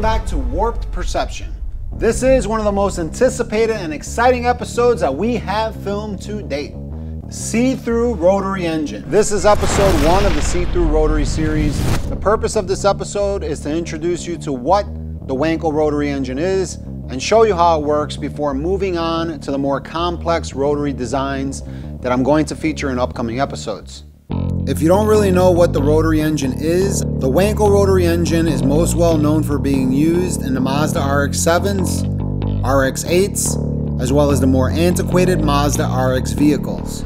Welcome back to Warped Perception. This is one of the most anticipated and exciting episodes that we have filmed to date. See-Through Rotary Engine. This is episode one of the See-Through Rotary series. The purpose of this episode is to introduce you to what the Wankel Rotary Engine is and show you how it works before moving on to the more complex rotary designs that I'm going to feature in upcoming episodes. If you don't really know what the rotary engine is, the Wankel rotary engine is most well known for being used in the Mazda RX-7s, RX-8s, as well as the more antiquated Mazda RX vehicles.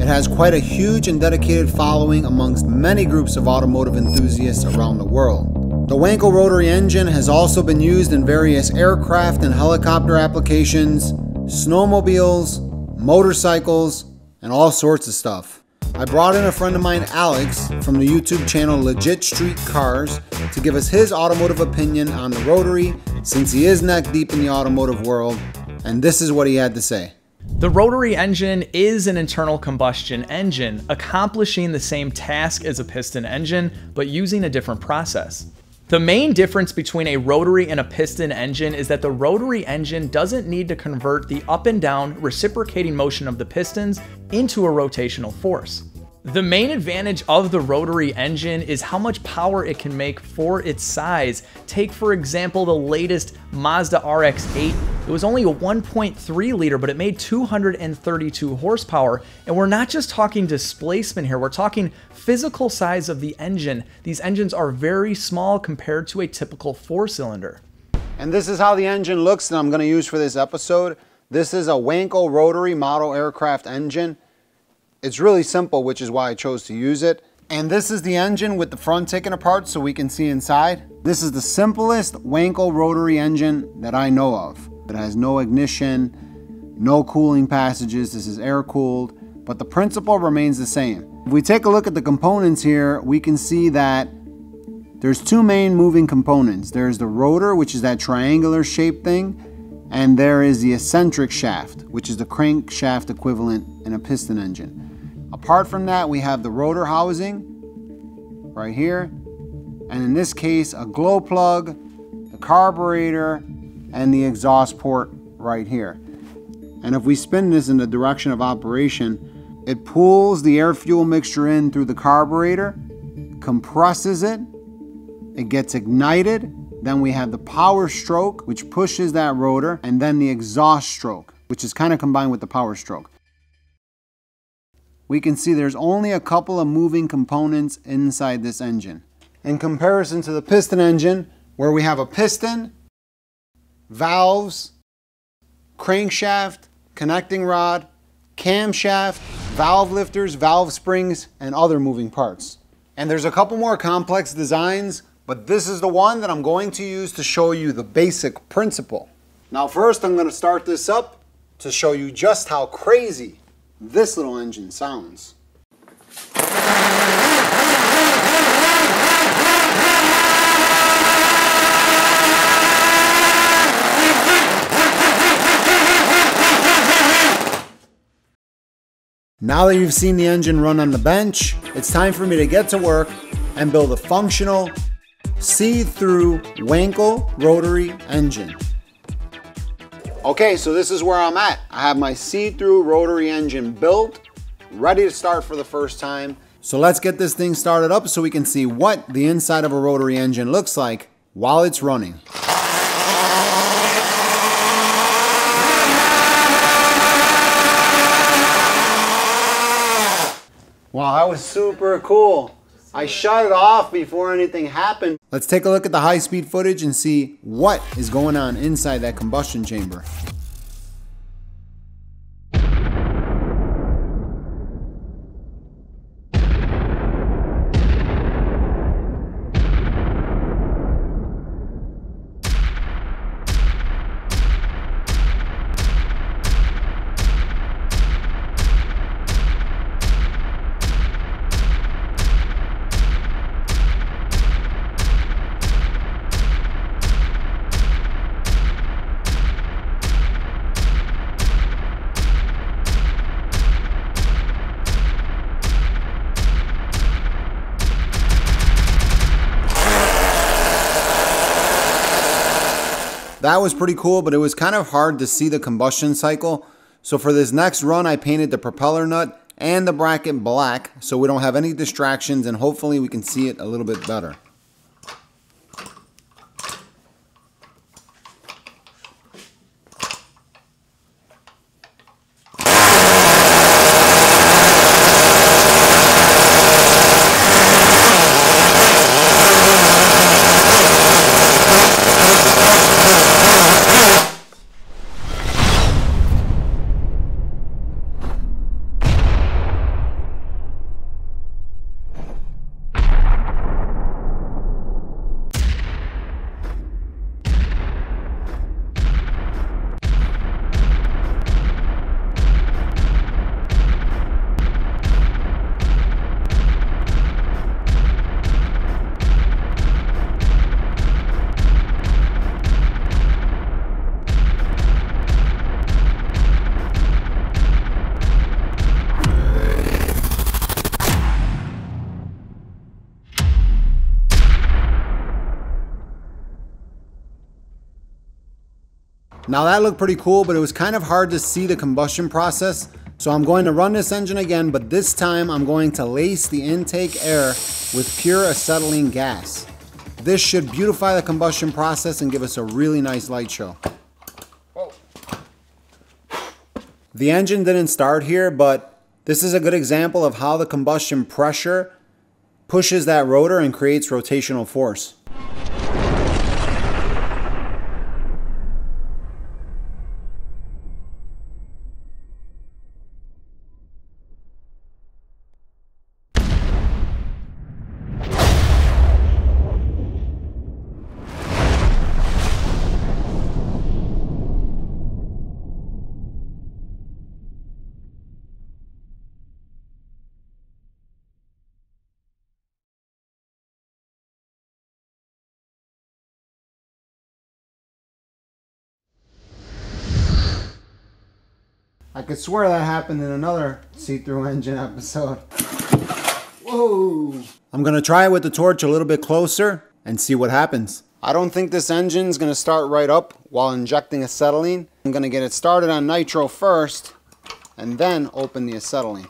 It has quite a huge and dedicated following amongst many groups of automotive enthusiasts around the world. The Wankel rotary engine has also been used in various aircraft and helicopter applications, snowmobiles, motorcycles, and all sorts of stuff. I brought in a friend of mine, Alex, from the YouTube channel Legit Street Cars to give us his automotive opinion on the Rotary since he is neck deep in the automotive world, and this is what he had to say. The rotary engine is an internal combustion engine, accomplishing the same task as a piston engine, but using a different process. The main difference between a rotary and a piston engine is that the rotary engine doesn't need to convert the up and down reciprocating motion of the pistons into a rotational force. The main advantage of the rotary engine is how much power it can make for its size. Take for example the latest Mazda RX-8. It was only a 1.3 liter, but it made 232 horsepower. And we're not just talking displacement here, we're talking physical size of the engine. These engines are very small compared to a typical four cylinder. And this is how the engine looks that I'm gonna use for this episode. This is a Wankel rotary model aircraft engine. It's really simple, which is why I chose to use it. And this is the engine with the front taken apart so we can see inside. This is the simplest Wankel rotary engine that I know of. It has no ignition, no cooling passages. This is air cooled, but the principle remains the same. If we take a look at the components here, we can see that there's two main moving components. There's the rotor, which is that triangular shaped thing, and there is the eccentric shaft, which is the crankshaft equivalent in a piston engine. Apart from that, we have the rotor housing right here. And in this case, a glow plug, the carburetor, and the exhaust port right here. And if we spin this in the direction of operation, it pulls the air fuel mixture in through the carburetor, compresses it, it gets ignited, then we have the power stroke, which pushes that rotor, and then the exhaust stroke, which is kind of combined with the power stroke we can see there's only a couple of moving components inside this engine. In comparison to the piston engine, where we have a piston, valves, crankshaft, connecting rod, camshaft, valve lifters, valve springs, and other moving parts. And there's a couple more complex designs, but this is the one that I'm going to use to show you the basic principle. Now first I'm going to start this up to show you just how crazy this little engine sounds. Now that you've seen the engine run on the bench, it's time for me to get to work and build a functional, see-through Wankel rotary engine. Okay, so this is where I'm at. I have my see-through rotary engine built, ready to start for the first time. So let's get this thing started up so we can see what the inside of a rotary engine looks like while it's running. Wow, that was super cool. I shut it off before anything happened. Let's take a look at the high speed footage and see what is going on inside that combustion chamber. That was pretty cool, but it was kind of hard to see the combustion cycle. So for this next run, I painted the propeller nut and the bracket black so we don't have any distractions and hopefully we can see it a little bit better. Now that looked pretty cool, but it was kind of hard to see the combustion process. So I'm going to run this engine again, but this time I'm going to lace the intake air with pure acetylene gas. This should beautify the combustion process and give us a really nice light show. The engine didn't start here, but this is a good example of how the combustion pressure pushes that rotor and creates rotational force. I could swear that happened in another see-through engine episode. Whoa! I'm gonna try it with the torch a little bit closer and see what happens. I don't think this engine's gonna start right up while injecting acetylene. I'm gonna get it started on nitro first and then open the acetylene.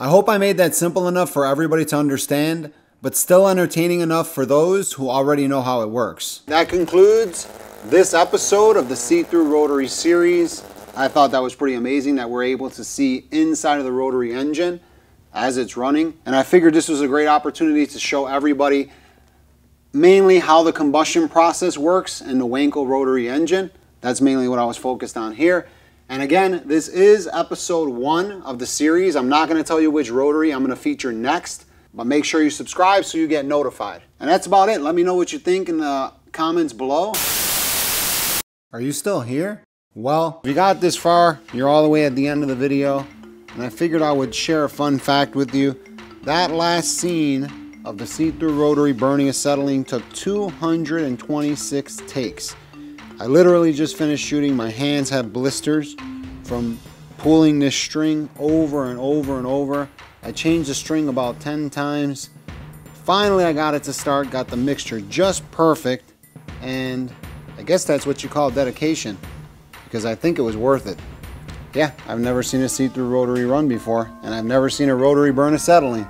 I hope I made that simple enough for everybody to understand, but still entertaining enough for those who already know how it works. That concludes this episode of the See-Through Rotary series. I thought that was pretty amazing that we're able to see inside of the rotary engine as it's running. And I figured this was a great opportunity to show everybody mainly how the combustion process works in the Wankel rotary engine. That's mainly what I was focused on here. And again, this is episode one of the series. I'm not going to tell you which rotary I'm going to feature next, but make sure you subscribe so you get notified. And that's about it. Let me know what you think in the comments below. Are you still here? Well, if you got this far, you're all the way at the end of the video, and I figured I would share a fun fact with you. That last scene of the see-through rotary burning acetylene took 226 takes. I literally just finished shooting. My hands have blisters from pulling this string over and over and over. I changed the string about 10 times. Finally, I got it to start, got the mixture just perfect, and I guess that's what you call dedication because I think it was worth it. yeah, I've never seen a see-through rotary run before, and I've never seen a rotary burn acetylene.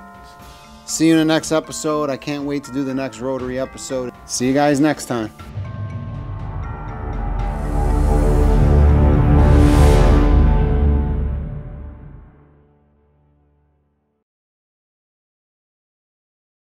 See you in the next episode. I can't wait to do the next rotary episode. See you guys next time.